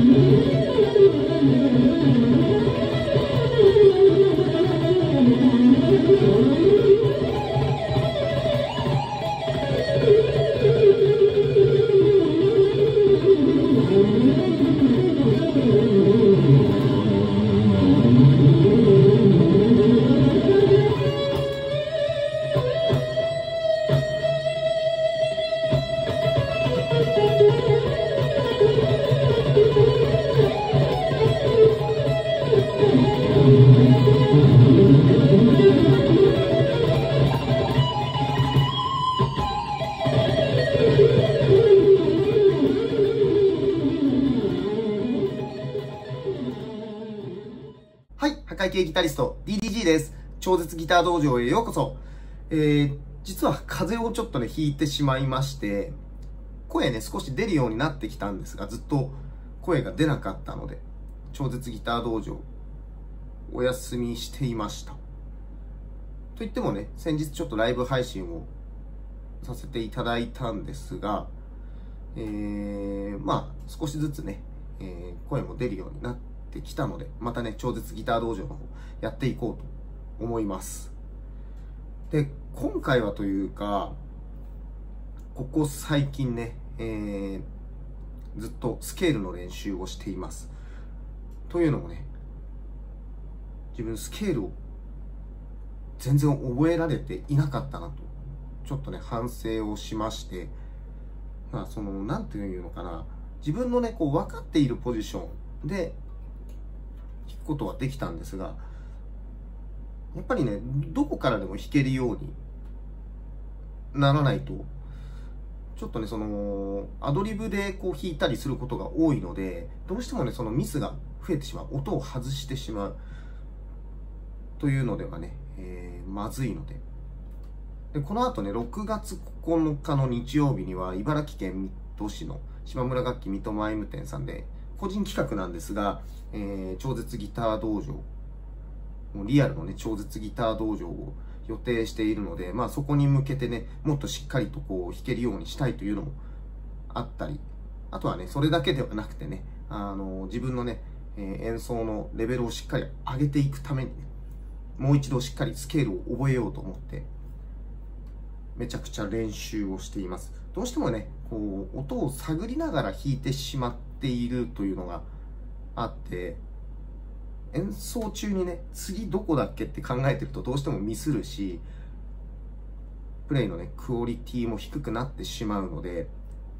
Mm-hmm. はい、破壊系ギタリスト DDG です。超絶ギター道場へようこそ。えー、実は風邪をちょっとね、ひいてしまいまして、声ね、少し出るようになってきたんですが、ずっと声が出なかったので、超絶ギター道場、お休みしていました。と言ってもね、先日ちょっとライブ配信をさせていただいたんですが、えー、まあ、少しずつね、えー声も出るようになってきたので、またね、超絶ギター道場の方、やっていこうと思います。で、今回はというか、ここ最近ね、えーずっとスケールの練習をしています。というのもね、自分スケールを全然覚えられていなかったなと、ちょっとね、反省をしまして、まあ、その、なんていうのかな、自分のね、こう、分かっているポジションで弾くことはできたんですが、やっぱりね、どこからでも弾けるようにならないと、ちょっとね、その、アドリブでこう弾いたりすることが多いので、どうしてもね、そのミスが増えてしまう。音を外してしまう。というのではね、えーまずいので。で、この後ね、6月9日の日曜日には、茨城県水戸市の島村楽器水戸マイム店さんで、個人企画なんですが、えー超絶ギター道場、もうリアルのね、超絶ギター道場を予定しているので、まあそこに向けてね、もっとしっかりとこう弾けるようにしたいというのもあったり、あとはね、それだけではなくてね、あの、自分のね、えー演奏のレベルをしっかり上げていくためにね、もう一度しっかりスケールを覚えようと思って、めちゃくちゃ練習をしています。どうしてもね、こう、音を探りながら弾いてしまっているというのがあって、演奏中にね、次どこだっけって考えてるとどうしてもミスるし、プレイのね、クオリティも低くなってしまうので、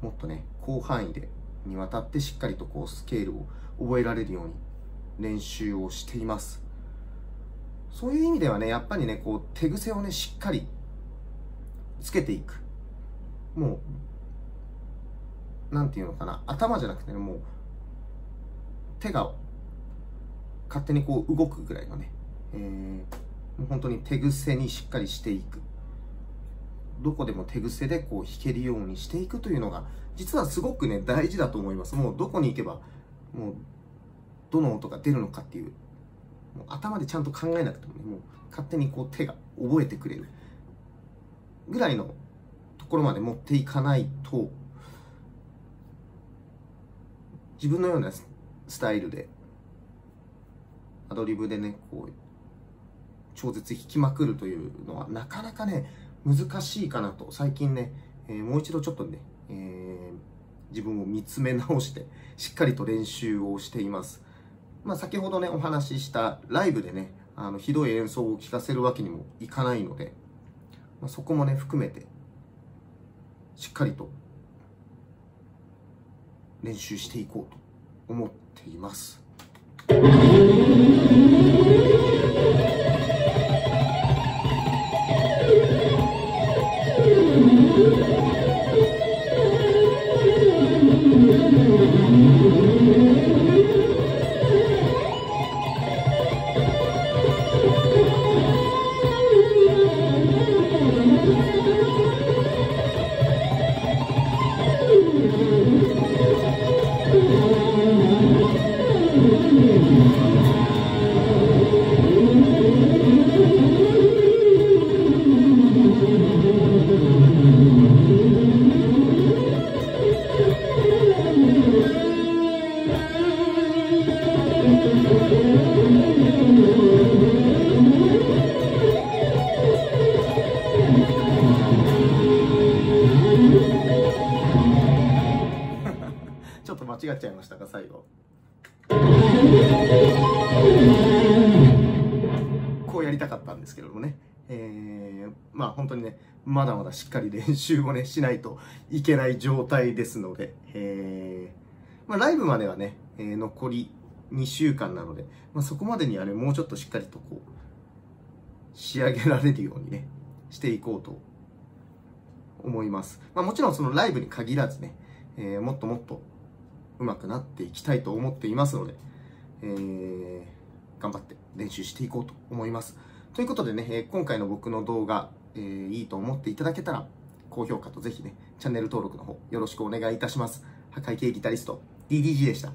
もっとね、広範囲で、にわたってしっかりとこう、スケールを覚えられるように練習をしています。そういう意味ではね、やっぱりね、こう、手癖をね、しっかりつけていく。もう、なんていうのかな、頭じゃなくてね、もう、手が勝手にこう動くぐらいのね、えーもう本当に手癖にしっかりしていく。どこでも手癖でこう弾けるようにしていくというのが、実はすごくね、大事だと思います。もうどこに行けば、もう、どの音が出るのかっていう、もう頭でちゃんと考えなくてもね、もう勝手にこう手が覚えてくれるぐらいのところまで持っていかないと、自分のようなスタイルで、アドリブでね、こう、超絶弾きまくるというのはなかなかね、難しいかなと、最近ね、えーもう一度ちょっとね、えー自分を見つめ直して、しっかりと練習をしています。まあ先ほどね、お話ししたライブでね、あの、ひどい演奏を聴かせるわけにもいかないので、まあ、そこもね、含めて、しっかりと練習していこうと思っています。ちょっと間違っちゃいましたか、最後。こうやりたかったんですけれどもね。えー、まあ本当にね、まだまだしっかり練習をね、しないといけない状態ですので、えー、まあライブまではね、えー残り2週間なので、まあそこまでにはね、もうちょっとしっかりとこう、仕上げられるようにね、していこうと思います。まあもちろんそのライブに限らずね、えーもっともっと上手くなっていきたいと思っていますので、えー頑張って練習していこうと思います。ということでね、え今回の僕の動画、えー、いいと思っていただけたら、高評価とぜひね、チャンネル登録の方よろしくお願いいたします。破壊系ギタリスト、DDG でした。